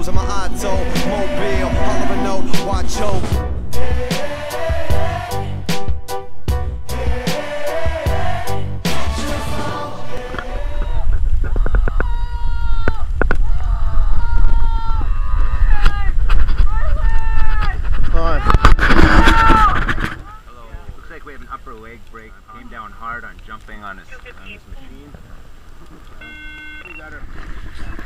toes. I'm an odd toe, mobile, hollering no, watch hope. on jumping on his, on his machine. we got her.